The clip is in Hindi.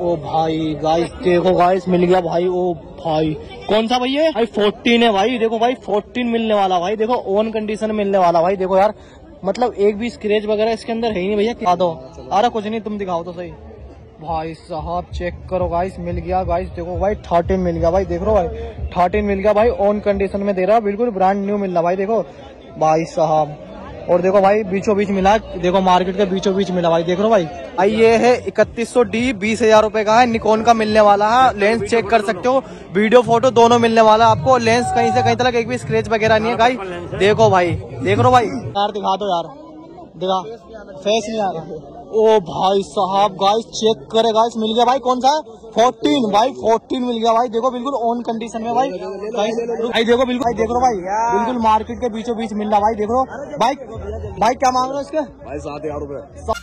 ओ भाई गाइस देखो गाइस मिल गया भाई, ओ भाई। कौन सा भैया भाई फोर्टीन है भाई, देखो भाई फोर्टीन मिलने वाला भाई, देखो ओन कंडीशन मिलने वाला भाई, देखो यार। मतलब एक भी स्क्रेच वगैरह इसके अंदर है ही नहीं भैया दिखा दो? अरे कुछ नहीं, तुम दिखाओ तो सही। भाई साहब चेक करो गाइस मिल गया गाइस देखो भाई थर्टीन मिल गया भाई, देख लो भाई। थर्टीन मिल गया भाई ऑन कंडीशन में दे रहा, बिल्कुल ब्रांड न्यू मिल रहा भाई, देखो। भाई साहब और देखो भाई बीचों बीच मिला। देखो मार्केट के बीचों बीच मिला भाई, देख रहे हो भाई? भाई, ये है इकतीस सौ डी, बीस हज़ार रूपए का है, निकोन का मिलने वाला है। लेंस चेक कर सकते हो, वीडियो, फ़ोटो दोनों मिलने वाला है आपको। लेंस कहीं से कहीं तक एक भी स्क्रेच वगैरह नहीं है भाई देखो भाई, देख रहे हो भाई। यार दिखा दो यार। दिखा। फेस नहीं आ रहा। ओ भाई साहब गाइस चेक करे गाइस मिल गया भाई, कौन सा? फोर्टीन भाई फोर्टीन मिल गया भाई, देखो, बिल्कुल ऑन कंडीशन में भाई। भाई, देखो, बिल्कुल, भाई, देख लो भाई, बिल्कुल मार्केट के बीचों बीच मिल रहा भाई, देख देखो भाई भाई, क्या मांग रहे हो इसके? भाई, सात हज़ार रूपए।